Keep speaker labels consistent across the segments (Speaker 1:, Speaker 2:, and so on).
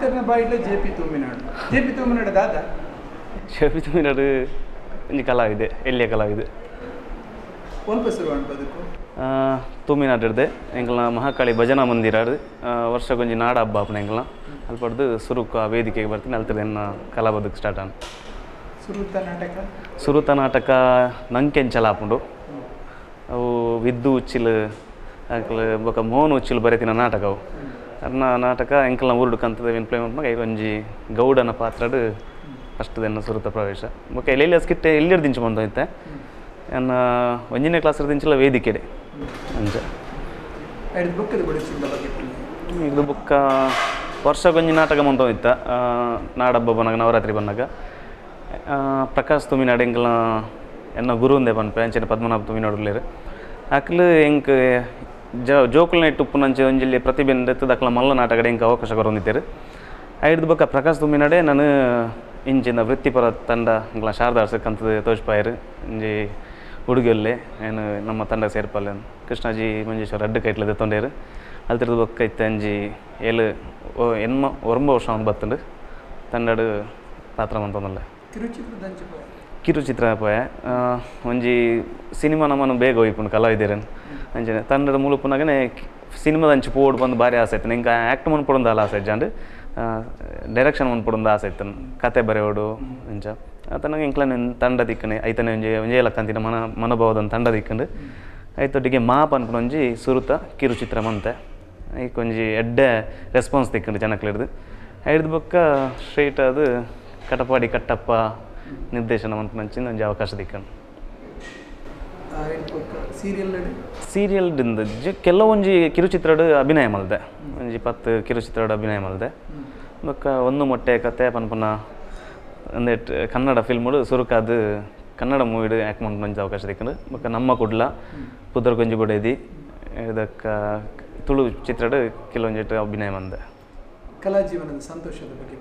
Speaker 1: ಮಾತೆರ್ನ ಬಾಯಿಲ್ಲ J P ತೂಮಿನಾಡು J P ತೂಮಿನಾಡು ದಾದ
Speaker 2: ಶೋಭಿತ ಮೀನಾಡು ಒಂಜಿ ಕಲಾವಿದೆ ಎಲ್ಲಿಯ ಕಲಾವಿದೆ
Speaker 1: ಒಲ್ಪ ಶುರು ಅನ್ಬೋದಕ್ಕೂ
Speaker 2: ತೂಮಿನಾಡಿರ್ದೆ ಎಂಕಲ್ನ ಮಹಾಕಾಳಿ ಭಜನಾ ಮಂದಿರ ವರ್ಷಕ್ಕೊಂಜಿ ನಾಡ ಹಬ್ಬ ಅಪ್ಪನ ಎಂಕಲ್ನ ಅಲ್ಲಿ ಪಡೆದು ಸುರುಕು ವೇದಿಕೆಗೆ ಬರ್ತೀನಿ ಅಲ್ಲಿ ಎನ್ನ ಕಲಾ ಬದುಕು ಸ್ಟಾರ್ಟ್ ಆನ್.
Speaker 1: ಸುರುತ ನಾಟಕ?
Speaker 2: ಸುರುತ ನಾಟಕ ನಂಕೆಂಚಲ ಆಪುಂಡು. ಅವು ವಿದ್ದು ಉಚ್ಚಿಲ್ ಅಕ್ಲ ಬೊಕ ಮೋಹನ್ ಉಚ್ಚಿಲ್ ಬರೆತಿನ ನಾಟಕ ಅವು. ಅರ್ನ ನಾಟಕ ಎಂಕಲ್ನ ಊರುಡು ಕಂತದ ಪ್ಲೇ ಮಾಡ್ಮಾಗ ಈಗ ಒಂಜಿ ಗೌಡನ ಪಾತ್ರಡ್ ಫಸ್ಟ್ ದೆನ್ನ ಸುರುತ ಪ್ರವೇಶ. ಬೊಕ ಎಲ್ಲೆಲ್ಲಿ ಸ್ಕಿಟ್ಟೆ ಎಲ್ಲಿರ್ ದಿಂಚು ಬಂದು ಐತೆ ಎನ್ನ ಒಂಜನೇ ಕ್ಲಾಸ್ ದಿಂಚಲ ವೇದಿಕೆಡೆ. ಅಂಜ ಇದು ಬುಕ್ಕ ವರ್ಷಕ್ಕೊಂಜಿ ನಾಟಕ ಮಂತ ಇತ್ತ ನಾಡಬ್ಬ ಬನ್ನಾಗ ನವರಾತ್ರಿ ಬಂದಾಗ ಪ್ರಕಾಶ್ ತುಮಿನಾಡು ಎಂಕಲ ಎನ್ನ ಗುರು ಒಂದೇ ಪನ್ಪೆ ಅಂಚನೆ ಪದ್ಮನಾಭ ತುಮಿನಾಡುಲ್ಲೇರು ಅಕ್ಲು ಎಂಕ್ ಜ ಜೋಕುಲ್ನ ಇಟ್ಟು ಉಪ್ಪುನಂಚೆ ಒಂಜಿಲ್ಲಿ ಪ್ರತಿಬಿಂಬ ಎತ್ತದ ಅಕ್ಲ ಮಲ್ಲ ನಾಟಕಡೆ ಇಂಕ ಅವಕಾಶ ಕೊರೊಂದಿತ್ತೇರು ಐದು ಬೊಕ ಪ್ರಕಾಶ್ ತುಂಬಿನಡೆ ನಾನು ಇಂಚಿನ ವೃತ್ತಿಪರ ತಂಡ ಎಂಕ್ಲ ಶಾರದಾ ಕಂತದ ತೋಜ್ಪಾಯರು. ಇಂಜಿ ಹುಡುಗಿಯಲ್ಲೇ ಏನು ನಮ್ಮ ತಂಡ ಸೇರ್ಪಲ್ಲೆ ಕೃಷ್ಣಾಜಿ ಮಂಜೇಶ್ವರ ಅಡ್ಡ ಕೈಟ್ಲ ದೆತ್ತೊಂಡೇರು ಅಲ್ತಿರ್ದು ಬೊಕ್ಕ ಇತ್ತ ಅಂಜಿ ಏಳು ಎನ್ಮ ಒರಂಬ ವರ್ಷ ಅವ್ನು ಬತ್ತಂಡು. ತಂಡಡು ಪಾತ್ರ ಮಂತಂದಲ್ಲ.
Speaker 1: ಅಂಚೆ
Speaker 2: ಕಿರುಚಿತ್ರ ಪೋಯ ಆ, ಒಂಜಿ ಸಿನಿಮಾ ನಮ್ಮನ್ನು ಬೇಗ ಹೋಯ್ಪುಂಡು ಕಲಾವಿದರನ್. ಅಂಜನೆ ತಂಡದ ಮೂಲಪುನಗನೆ ಸಿನಿಮಾದ ಅಂಚು ಪೋಡ್ ಬಂದು ಭಾರಿ ಆಸೆ ಆಯ್ತು ನಿಂಗೆ ಆ್ಯಕ್ಟ್ ಮನ್ಪೊಡೊಂದು ಅಲ್ಲ ಆಸೆ ಜಾಂಡ್ ಡೈರೆಕ್ಷನ್ ಮನ್ಪೊಡೊಂದು ಆಸೆ ಆಯ್ತು ಕತೆ ಬರೆಯೋಡು ಅಂಚ. ಆತನಾಗ ಇಂಕ್ಲ ತಂಡ ದಿಕ್ಕನೆ ಐತನೆ ಒಂಜಿ ಒಂಜೇ ಲಕ್ಕಂತಿನ ಮನ ಮನೋಭಾವದ ತಂಡ ದಿಕ್ಕಂಡು. ಐತೊಟ್ಟಿಗೆ ಮಾಪ್ ಅನ್ಕೊಂಡು ಒಂಜಿ ಸುರುತ ಕಿರುಚಿತ್ರ ಮಂತೆ. ಐಕ್ ಒಂಜಿ ಎಡ್ಡೆ ರೆಸ್ಪಾನ್ಸ್ ದಿಕ್ಕಂಡು ಜನಕ್ಕೆ ಹಿಡ್ದು ಹಿಡ್ದು ಬೊಕ್ಕ ಸ್ಟ್ರೈಟ್ ಅದು ಕಟಪಾಡಿ ಕಟ್ಟಪ್ಪ ನಿರ್ದೇಶನ ಮಂಚಿಂದ ಒಂಜಿ ಅವಕಾಶ
Speaker 1: ದಿಕ್ಕನ್ ಸೀರಿಯಲ್
Speaker 2: ಕೆಲವೊಂಜಿ ಕಿರುಚಿತ್ರಡು ಅಭಿನಯ ಮಲ್ದೆ. ಒಂಜಿ ಪತ್ತು ಕಿರುಚಿತ್ರಡು ಅಭಿನಯ ಮಲ್ದೆ. ಬೊಕ್ಕ ಒಂದು ಮೊಟ್ಟೆ ಕತೆ ಪನ್ಪನ ಒಂದೇ ಕನ್ನಡ ಫಿಲ್ಮುಡು ಸುರುಕಾದು ಕನ್ನಡ ಮೂವಿಡ್ ಆ್ಯಕ್ಟ್ ಮಾಡ್ಕೊಂಡು ಒಂಜಿ ಅವಕಾಶ ದಿಕ್ಕಂಡು ಬೊಕ್ಕ ನಮ್ಮ ಕುಡ್ಲ ಪುದರ್ ಗೊಂಜಿ ಬುಡೇದಿ ಇದಕ್ಕ ತುಳು ಚಿತ್ರಡ್ ಕೆಲವೊಂಜಿಟ್ಟು ಅಭಿನಯ ಮಂದೆ.
Speaker 1: ಕಲಾ ಜೀವನದ ಸಂತೋಷದ ಬಗ್ಗೆ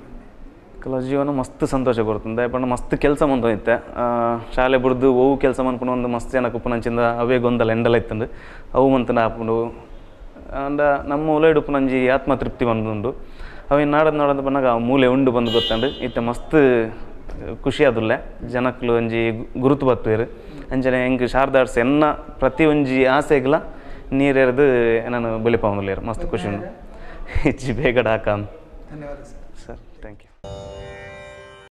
Speaker 2: ಕಲಾ ಜೀವನ ಮಸ್ತ್ ಸಂತೋಷ ಕೊಡ್ತಂದೆ ಪಂಡ ಮಸ್ತ್ ಕೆಲಸ ಮಂತೊಂದಿತ್ತೆ ಶಾಲೆ ಬಿಡ್ದು ಅವು ಕೆಲಸ ಮಾಡ್ಕೊಂಡು ಒಂದು ಮಸ್ತ್ ಜನ ಕುಪ್ಪನಂಚಿಂದ ಅವೇ ಗೊಂದಲ ಎಂಡಲ ಇತ್ತಂದು. ಅವು ಮಂತನ ಹಾಕೊಂಡು ಅಂಡ ನಮ್ಮ ಉಲ ಪುನಂಜಿ ಆತ್ಮ ತೃಪ್ತಿ ಬಂದುಂಡು ಅವೇನು ನಾಡೋದು ನೋಡೋದು ಬಂದಾಗ ಆ ಮೂಲೆ ಉಂಡು ಬಂದು ಗೊತ್ತಂಡು. ಇತ್ತೆ ಮಸ್ತ್ ಖುಷಿ ಆದುಲ್ಲೆ. ಜನಕ್ಕಲು ಒಂಜಿ ಗುರುತು ಬತ್ತುವೆರು. ಅಂಚನೆ ಹೆಂಗೆ ಶಾರದಾಡ್ಸ್ ಎನ್ನ ಪ್ರತಿ ಒಂಜಿ ಆಸೆಗ್ಲ ನೀರೆರೆದು ನಾನು ಬಲಿಪಾವನಲ್ಲೇರು ಮಸ್ತ್ ಖುಷಿ ಉಂಡು ಹೆಚ್ಚು ಬೇಗ ಹಾಕ
Speaker 1: ಧನ್ಯವಾದ
Speaker 2: sir thank you